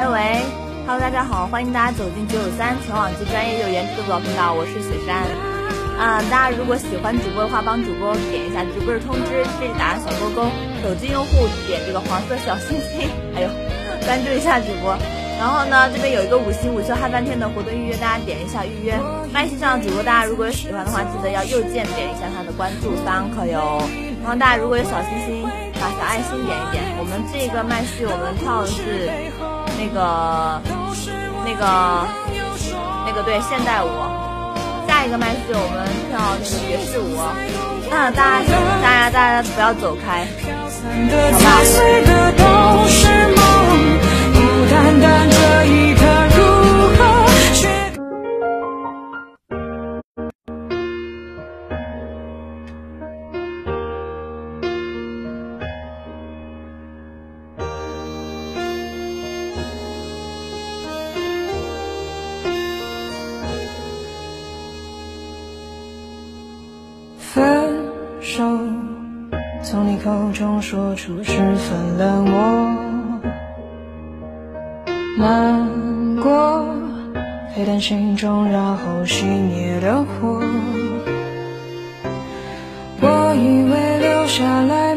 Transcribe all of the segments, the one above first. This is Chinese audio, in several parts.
喂喂，Hello，大家好，欢迎大家走进九九三全网最专业又颜值的舞蹈频道，我是雪山。啊，大家如果喜欢主播的话，帮主播点一下直播的通知，这里打上小勾勾，手机用户点这个黄色小心心，还有 关注一下主播。然后呢，这边有一个五星午休嗨翻天的活动预约，大家点一下预约。麦序上的主播，大家如果有喜欢的话，记得要右键点一下他的关注，thank you。然后大家如果有小心心，把小爱心点一点。我们这个麦序我们跳的是那个那个那个对现代舞。下一个麦序我们跳那个爵士舞。那大家大家大家不要走开，好吧？手，从你口中说出十分冷漠。难过，沸腾心中，然后熄灭的火。我以为留下来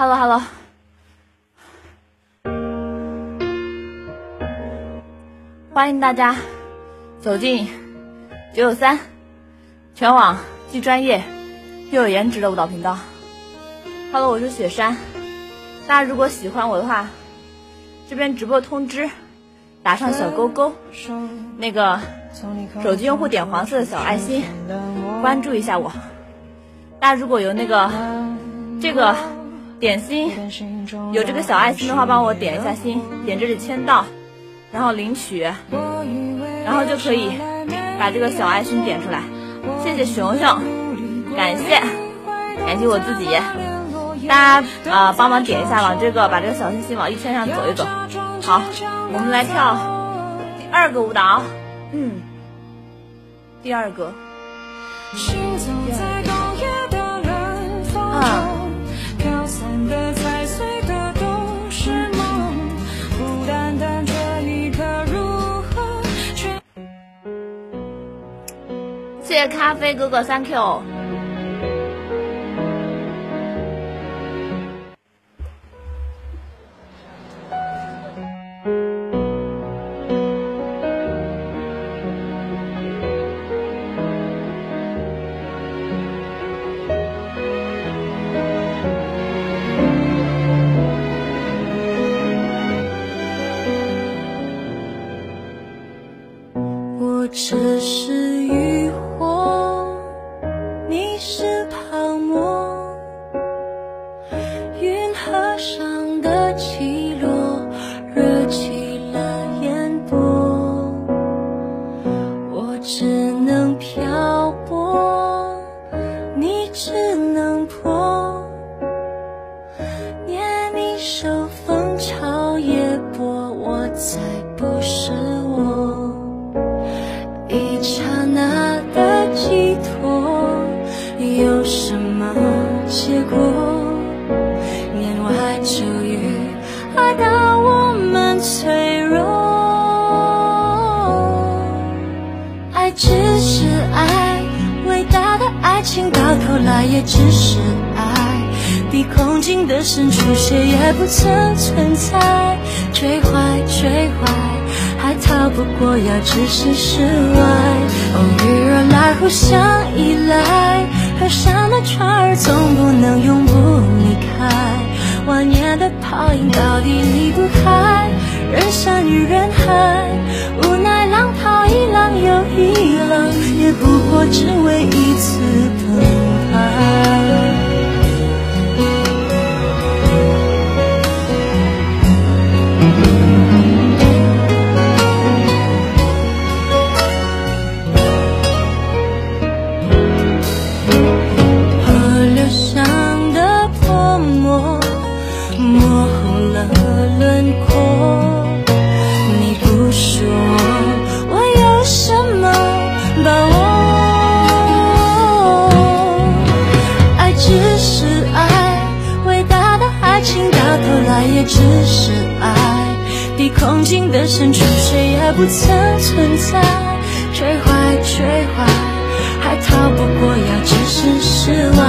Hello，Hello，欢迎大家走进九九三全网既专业又有颜值的舞蹈频道。Hello，我是雪山。大家如果喜欢我的话，这边直播通知打上小勾勾，那个手机用户点黄色的小爱心，关注一下我。大家如果有那个这个。点心有这个小爱心的话，帮我点一下心，点这里签到，然后领取，然后就可以把这个小爱心点出来。谢谢熊熊，感谢，感谢我自己。大家啊，帮忙点一下，往这个把这个小心心往一圈上走一走。好，我们来跳第二个舞蹈。嗯，第二个。啊。谢咖啡哥哥，Thank you。只是只是爱。比空境的深处，谁也不曾存在。追怀，追怀。还逃不过要置身事外，偶遇而来，互相依赖。河上的船儿总不能永不离开，万年的泡影到底离不开人山与人海。无奈浪淘一浪又一浪，也不过只为一次澎爱爱也只是爱。比空境的深处，谁也不曾存在。追怀，追怀。还逃不过要置身事外，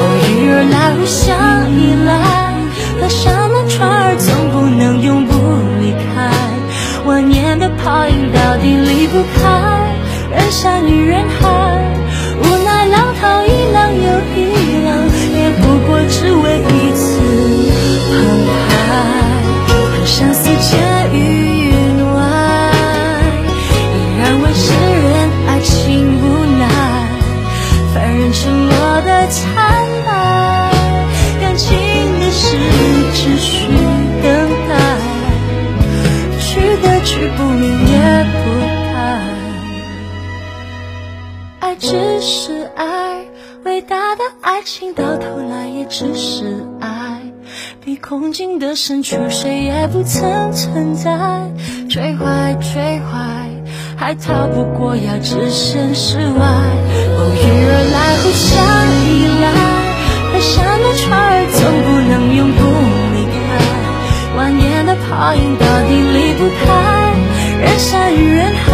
偶遇而来，互相依赖。河上的船儿总不能永不离开，万年的泡影到底离不开人山与人海。只是爱，伟大的爱情到头来也只是爱。比空境的深处，谁也不曾存在。追怀，追怀。还逃不过要置身事外，偶遇而来，互相依赖。河上的船儿总不能永不离开，万年的泡影到底离不开人山与人海。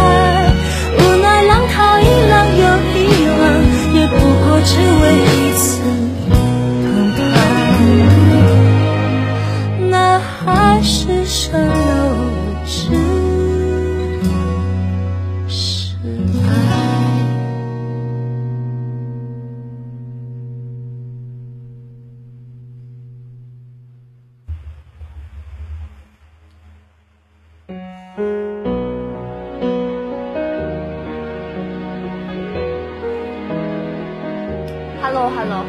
Hello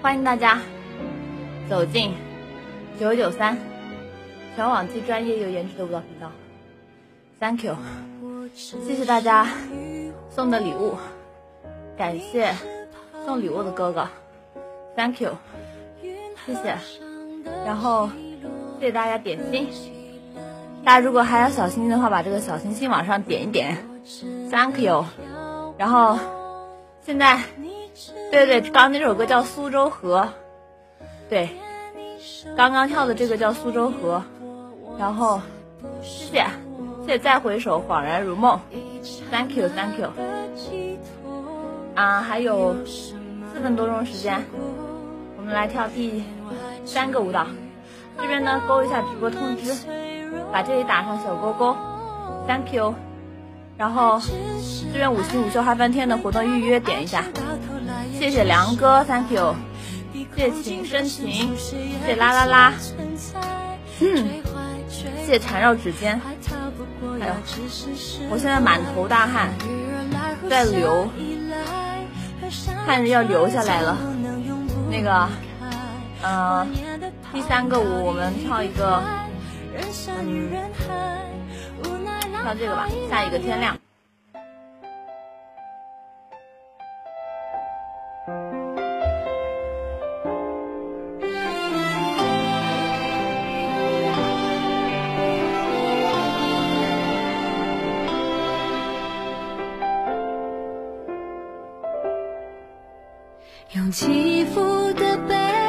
欢迎大家走进九九三全网最专业又颜值的舞蹈频道。Thank you，谢谢大家送的礼物，感谢送礼物的哥哥，Thank you，谢谢。然后谢谢大家点心，大家如果还有小心心的话，把这个小心心往上点一点，Thank you。然后现在，对对，刚刚那首歌叫《苏州河》，对，刚刚跳的这个叫《苏州河》，然后谢谢谢谢再回首恍然如梦，Thank you Thank you。啊，还有四分多钟时间，我们来跳第三个舞蹈。这边呢勾一下直播通知，把这里打上小勾勾，Thank you。然后这边五星午休嗨翻天的活动预约点一下，谢谢梁哥，Thank you。谢谢情深情，谢谢啦啦啦，嗯，谢谢缠绕指尖，还有，我现在满头大汗，在流，汗要流下来了。那个，嗯，第三个舞我们跳一个，嗯，跳这个吧，下一个天亮。用起伏的悲